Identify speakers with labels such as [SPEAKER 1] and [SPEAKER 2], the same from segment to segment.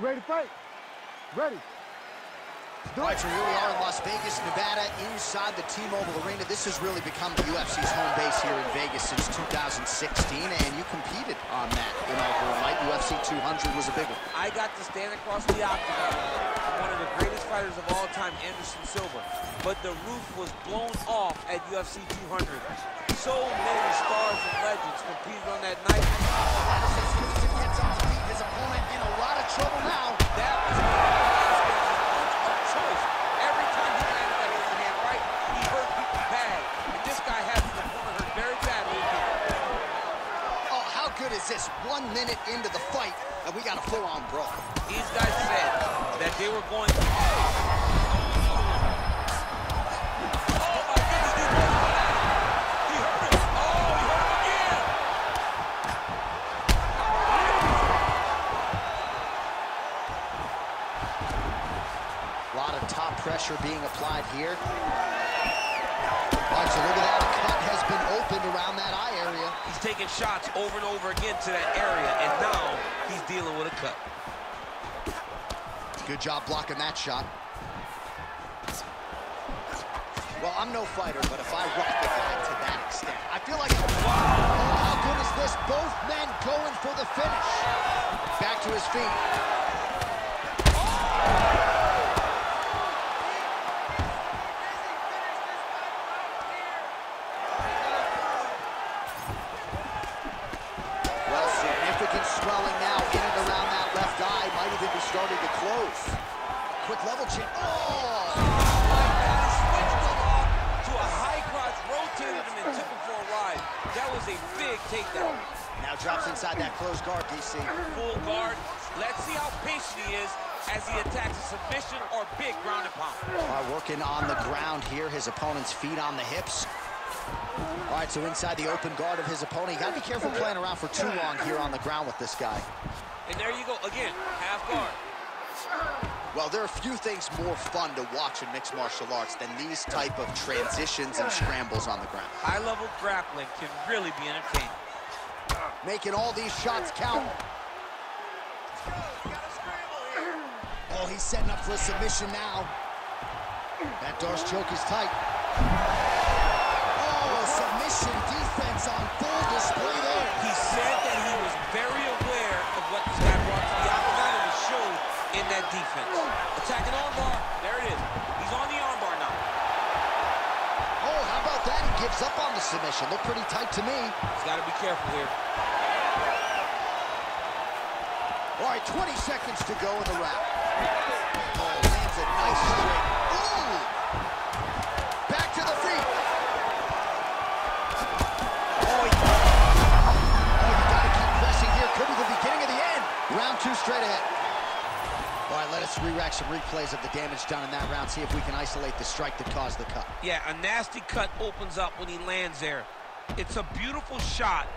[SPEAKER 1] You ready to fight? Ready.
[SPEAKER 2] All right, so here we are in Las Vegas, Nevada, inside the T-Mobile Arena. This has really become the UFC's home base here in Vegas since 2016, and you competed on that inaugural night. UFC 200 was a big one.
[SPEAKER 3] I got to stand across the octagon from one of the greatest fighters of all time, Anderson Silva. But the roof was blown off at UFC 200. So many stars and legends competed on that night.
[SPEAKER 2] Good is this? One minute into the fight, and we got a full-on brawl.
[SPEAKER 3] These guys said that they were going to... Oh, my goodness, he broke one out. He hurt him. Oh, he hurt him again.
[SPEAKER 2] A lot of top pressure being applied here. So look at that. A cut has been opened around that eye area.
[SPEAKER 3] He's taking shots over and over again to that area, and now he's dealing with a cut.
[SPEAKER 2] Good job blocking that shot. Well, I'm no fighter, but if I rock the guy to that extent, I feel like, wow, oh, how good is this? Both men going for the finish. Back to his feet.
[SPEAKER 3] A big takedown.
[SPEAKER 2] Now drops inside that closed guard, DC.
[SPEAKER 3] Full guard. Let's see how patient he is as he attacks a submission or big ground and pound.
[SPEAKER 2] All right, working on the ground here. His opponent's feet on the hips. All right, so inside the open guard of his opponent. You gotta be careful playing around for too long here on the ground with this guy.
[SPEAKER 3] And there you go, again, half guard.
[SPEAKER 2] Well, there are a few things more fun to watch in mixed martial arts than these type of transitions and scrambles on the ground.
[SPEAKER 3] High-level grappling can really be entertaining.
[SPEAKER 2] Making all these shots count. Oh, he's setting up for a submission now. That D'Arce choke is tight. Oh, submission defense on full display there.
[SPEAKER 3] He said that he was very aware of what this guy brought to the octagon and it showed in that defense. Attacking armbar, there it is. He's on the armbar now.
[SPEAKER 2] Oh, how about that? He gives up on the submission. Look pretty tight to me.
[SPEAKER 3] He's got to be careful here.
[SPEAKER 2] All right, 20 seconds to go in the round. Oh, lands a nice straight. Ooh! Back to the feet. Oh, he... oh, you gotta keep pressing here. Could be the beginning of the end. Round two straight ahead. All right, let us re-rack some replays of the damage done in that round. See if we can isolate the strike that caused the cut.
[SPEAKER 3] Yeah, a nasty cut opens up when he lands there. It's a beautiful shot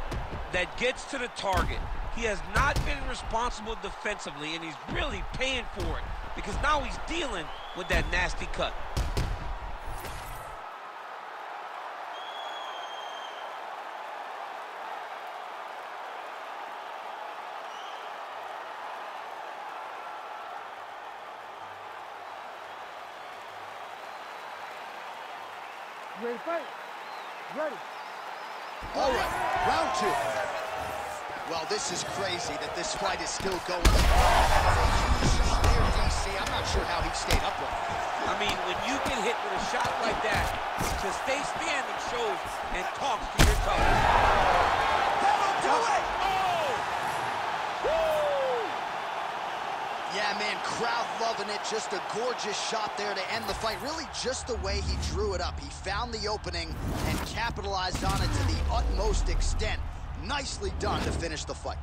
[SPEAKER 3] that gets to the target. He has not been responsible defensively, and he's really paying for it because now he's dealing with that nasty cut.
[SPEAKER 1] You ready to fight? Ready.
[SPEAKER 2] All right, round two. Well, this is crazy that this fight is still going. There, DC. I'm not sure how he stayed upright.
[SPEAKER 3] I mean, when you get hit with a shot like that, to stay standing shows and talks to your toughness. That'll do it! Oh! Woo!
[SPEAKER 2] Yeah, man, crowd loving it. Just a gorgeous shot there to end the fight. Really just the way he drew it up. He found the opening and capitalized on it to the utmost extent. Nicely done to finish the fight.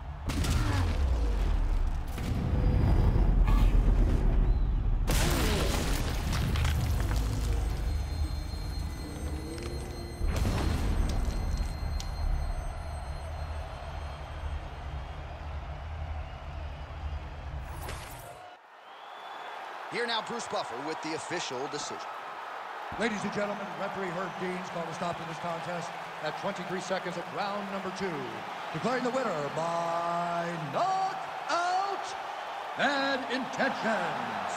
[SPEAKER 2] Here now, Bruce Buffer with the official decision.
[SPEAKER 4] Ladies and gentlemen, referee Herb Deans called a stop to this contest at 23 seconds of round number two, declaring the winner by knockout and Intentions.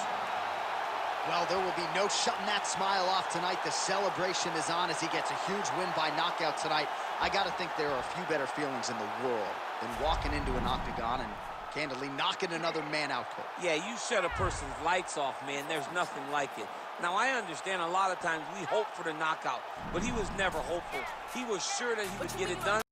[SPEAKER 2] Well, there will be no shutting that smile off tonight. The celebration is on as he gets a huge win by knockout tonight. I got to think there are a few better feelings in the world than walking into an octagon and candidly knocking another man out cold.
[SPEAKER 3] Yeah, you shut a person's lights off, man. There's nothing like it. Now, I understand a lot of times we hope for the knockout, but he was never hopeful. He was sure that he would get it done,